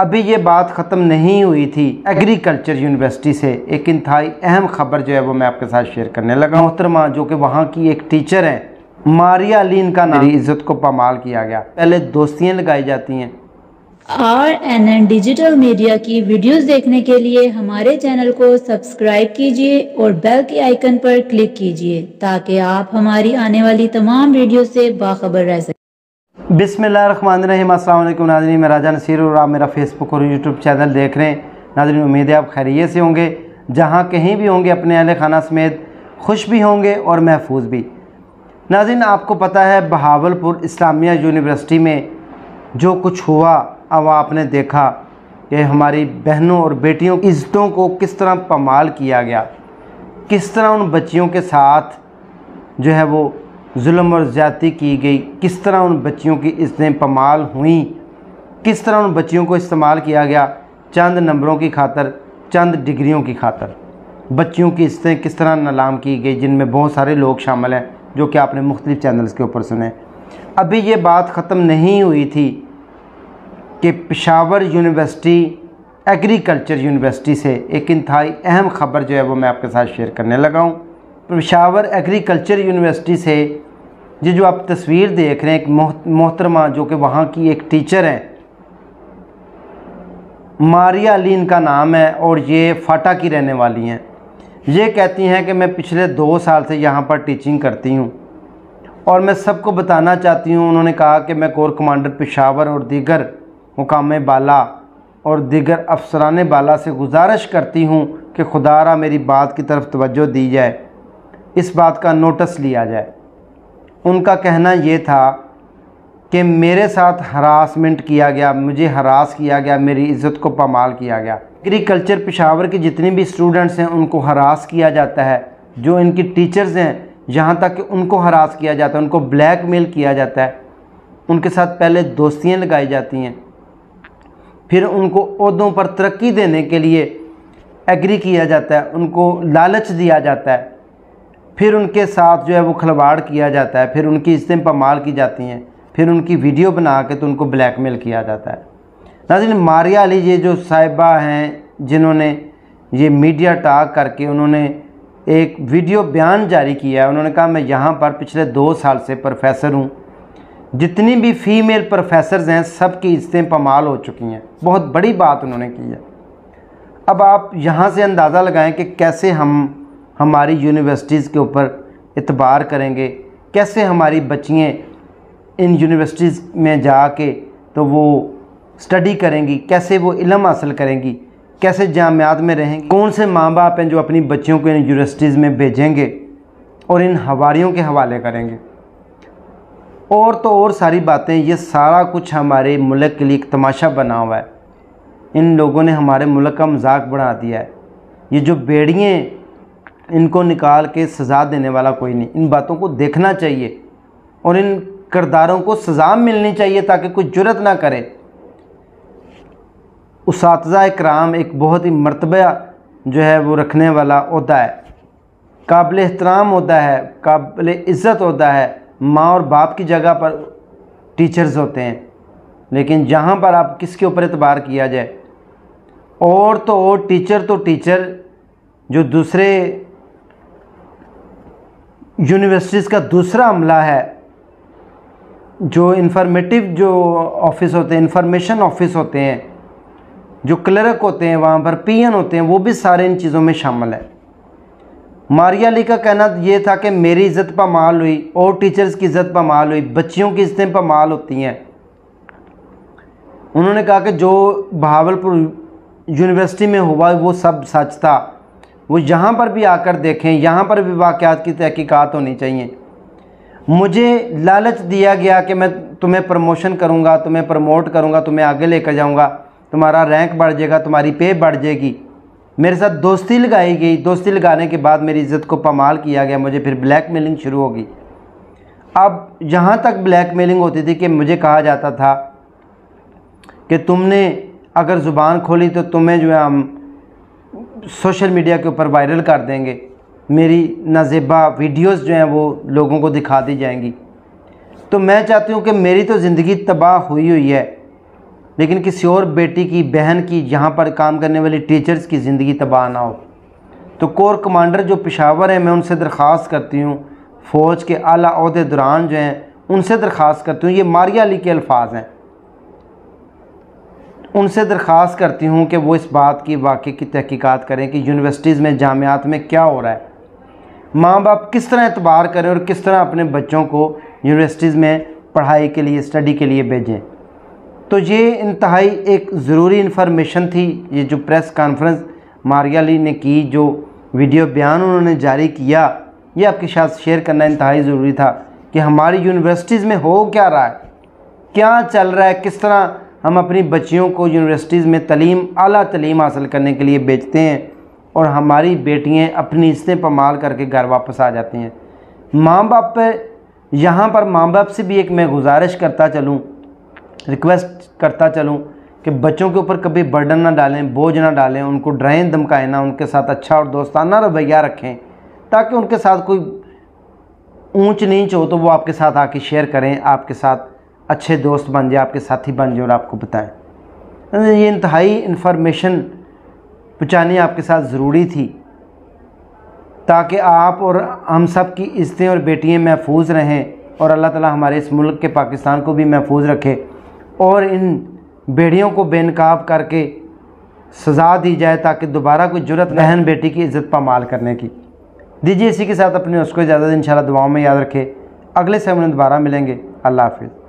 अभी ये बात ख़त्म नहीं हुई थी एग्रीकल्चर यूनिवर्सिटी से एक इंतहाई अहम खबर जो है वो मैं आपके साथ शेयर करने लगा मोहतरमा, जो कि वहाँ की एक टीचर हैं, मारिया लीन का नाम। इज़्ज़त को पामाल किया गया। पहले दोस्तियाँ लगाई जाती हैं। R N N digital media की वीडियोस देखने के लिए हमारे चैनल को सब्सक्राइब कीजिए और बेल के आइकन पर क्लिक कीजिए, ताकि आप हमारी आने वाली तमाम वीडियो से बाखबर रह सकें। बिसमीम अल्लाम नाजरी मैं राजा नसीर और आप मेरा फेसबुक और यूट्यूब चैनल देख रहे हैं। नाजरीन, उम्मीद है आप खैरियत से होंगे। जहाँ कहीं भी होंगे, अपने अहल खाना समेत खुश भी होंगे और महफूज भी। नाजिन आपको पता है बहावलपुर इस्लामिया यूनिवर्सिटी में जो कुछ हुआ, अब आपने देखा कि हमारी बहनों और बेटियों की इज़्ज़तों को किस तरह पमाल किया गया। किस तरह उन बच्चियों के साथ जो है वो जुल्म और ज़्यादती की गई। किस तरह उन बच्चियों की इज़्ज़तें पमाल हुई? किस तरह उन बच्चियों को इस्तेमाल किया गया? चंद नंबरों की खातर, चंद डिग्रियों की खातर। बच्चियों की इज़्ज़तें किस तरह नलाम की गई, जिनमें बहुत सारे लोग शामिल हैं, जो कि आपने मुख्तलिफ़ चैनल्स के ऊपर सुने। अभी ये बात ख़त्म नहीं हुई थी कि पेशावर यूनिवर्सिटी एग्रीकल्चर यूनिवर्सिटी से एक इंतहाई अहम ख़बर जो है वो मैं आपके साथ शेयर करने लगा हूँ। पेशावर एग्रीकल्चर यूनिवर्सिटी से ये जो आप तस्वीर देख रहे हैं, एक मोहतरमा जो कि वहाँ की एक टीचर हैं, मारिया अली इनका नाम है और ये फाटा की रहने वाली हैं। ये कहती हैं कि मैं पिछले दो साल से यहाँ पर टीचिंग करती हूँ और मैं सबको बताना चाहती हूँ, उन्होंने कहा कि मैं कोर कमांडर पेशावर और दीगर मुकाम बाला और दीगर अफसरान बाला से गुजारिश करती हूँ कि खुदारा मेरी बात की तरफ़ तवज्जो दी जाए, इस बात का नोटिस लिया जाए। उनका कहना ये था कि मेरे साथ हरासमेंट किया गया, मुझे हरास किया गया, मेरी इज़्ज़त को पमाल किया गया। एग्रीकल्चर पेशावर के जितने भी स्टूडेंट्स हैं, उनको हरास किया जाता है। जो इनकी टीचर्स हैं यहाँ तक कि उनको हरास किया जाता है, उनको ब्लैकमेल किया जाता है, उनके साथ पहले दोस्तियाँ लगाई जाती हैं। फिर उनको अहदों पर तरक्की देने के लिए एग्री किया जाता है, उनको लालच दिया जाता है। फिर उनके साथ जो है वो खिलवाड़ किया जाता है, फिर उनकी इज्जतें पमाल की जाती हैं, फिर उनकी वीडियो बना के तो उनको ब्लैकमेल किया जाता है। नाजिन मारिया अली, ये जो साहिबा हैं जिन्होंने ये मीडिया टाक करके उन्होंने एक वीडियो बयान जारी किया है, उन्होंने कहा, मैं यहाँ पर पिछले दो साल से प्रोफेसर हूँ। जितनी भी फ़ीमेल प्रोफेसर्स हैं सब की इज्जतें पमाल हो चुकी हैं। बहुत बड़ी बात उन्होंने की है। अब आप यहाँ से अंदाज़ा लगाएँ कि कैसे हम हमारी यूनिवर्सिटीज़ के ऊपर इतबार करेंगे। कैसे हमारी बच्चियाँ इन यूनिवर्सिटीज़ में जा के तो वो स्टडी करेंगी? कैसे वो इलम हासिल करेंगी? कैसे जामियात में रहेंगे? कौन से माँ बाप हैं जो अपनी बच्चियों को इन यूनिवर्सिटीज़ में भेजेंगे और इन हवारियों के हवाले करेंगे? और तो और सारी बातें, ये सारा कुछ हमारे मुल्क के लिए एक तमाशा बना हुआ है। इन लोगों ने हमारे मुल्क का मज़ाक बढ़ा दिया है। ये जो बेड़िए इनको निकाल के सज़ा देने वाला कोई नहीं। इन बातों को देखना चाहिए और इन करदारों को सज़ा मिलनी चाहिए ताकि कोई ज़रूरत ना करे। उस कराम एक बहुत ही मरतबा जो है वो रखने वाला होता है। काबिल एहतराम होता है, काबिल इज़्ज़त होता है। माँ और बाप की जगह पर टीचर्स होते हैं, लेकिन जहाँ पर आप किसके ऊपर एतबार किया जाए? और तो और टीचर तो टीचर, जो दूसरे यूनिवर्सिटीज़ का दूसरा अमला है, जो इन्फॉर्मेटिव जो ऑफ़िस होते हैं इंफॉर्मेशन ऑफ़िस होते हैं, जो क्लर्क होते हैं, वहाँ पर पीएन होते हैं, वो भी सारे इन चीज़ों में शामिल है। मारिया अली का कहना ये था कि मेरी इज़्ज़त पर माल हुई, और टीचर्स की इज़्ज़त पर माल हुई, बच्चियों की इज़्ज़तें पर माल होती हैं। उन्होंने कहा कि जो बहावलपुर यूनिवर्सिटी में हुआ, वो सब सच था। वो यहाँ पर भी आकर देखें, यहाँ पर भी वाक़ात की तहकीकात होनी चाहिए। मुझे लालच दिया गया कि मैं तुम्हें प्रमोशन करूँगा, तुम्हें प्रमोट करूँगा, तुम्हें आगे लेकर जाऊँगा। तुम्हारा रैंक बढ़ जाएगा, तुम्हारी पे बढ़ जाएगी। मेरे साथ दोस्ती लगाई गई, दोस्ती लगाने के बाद मेरी इज़्ज़त को पमाल किया गया, मुझे फिर ब्लैक मेलिंग शुरू होगी अब यहाँ तक ब्लैक मेलिंग होती थी कि मुझे कहा जाता था कि तुमने अगर ज़ुबान खोली तो तुम्हें जो है हम सोशल मीडिया के ऊपर वायरल कर देंगे। मेरी नाजेबा वीडियोस जो हैं वो लोगों को दिखा दी जाएँगी। तो मैं चाहती हूँ कि मेरी तो ज़िंदगी तबाह हुई हुई है, लेकिन किसी और बेटी की, बहन की, यहाँ पर काम करने वाली टीचर्स की ज़िंदगी तबाह ना हो। तो कोर कमांडर जो पेशावर हैं, मैं उनसे दरख्वास्त करती हूँ। फ़ौज के आला अहदे दौरान जो हैं, उनसे दरख्वास्त करती हूँ। ये मारिया अली के अल्फाज हैं। उनसे दरख्वास्त करती हूँ कि वो इस बात की वाक़े की तहकीकात करें कि यूनिवर्सिटीज़ में, जामियात में क्या हो रहा है। माँ बाप किस तरह एतबार करें और किस तरह अपने बच्चों को यूनिवर्सिटीज़ में पढ़ाई के लिए स्टडी के लिए भेजें। तो ये इंतहाई एक ज़रूरी इन्फॉर्मेशन थी, ये जो प्रेस कॉन्फ्रेंस मारिया ली ने की, जो वीडियो बयान उन्होंने जारी किया, ये आपके साथ शेयर करना इंतहाई ज़रूरी था कि हमारी यूनिवर्सिटीज़ में हो क्या रहा है, क्या चल रहा है, किस तरह हम अपनी बच्चियों को यूनिवर्सिटीज़ में तलीम, आला तलीम हासिल करने के लिए बेचते हैं और हमारी बेटियाँ अपनी इज्जतें पमाल करके घर वापस आ जाती हैं। माँ बाप पर, यहाँ पर माँ बाप से भी एक मैं गुजारिश करता चलूँ रिक्वेस्ट करता चलूँ कि बच्चों के ऊपर कभी बर्डन ना डालें, बोझ ना डालें, उनको ड्राइंग धमकाएँ, ना उनके साथ अच्छा और दोस्ताना रवैया रखें, ताकि उनके साथ कोई ऊंच नीच हो तो वो आपके साथ आके शेयर करें, आपके साथ अच्छे दोस्त बन जाए, आपके साथी बन जाए और आपको बताएँ। ये इंतहाई इन्फॉर्मेशन पहुँचानी आपके साथ ज़रूरी थी, ताकि आप और हम सब की इज्जतें और बेटियाँ महफूज रहें और अल्लाह ताला हमारे इस मुल्क के पाकिस्तान को भी महफूज रखे और इन बेड़ियों को बेनकाब करके सज़ा दी जाए, ताकि दोबारा कोई ज़रूरत बहन बेटी की इज़्ज़त पामाल करने की। दीजिए इसी के साथ अपने उसको इजाज़त इन दुआओं में याद रखें। अगले समय दोबारा मिलेंगे। अल्लाह हाफिज़।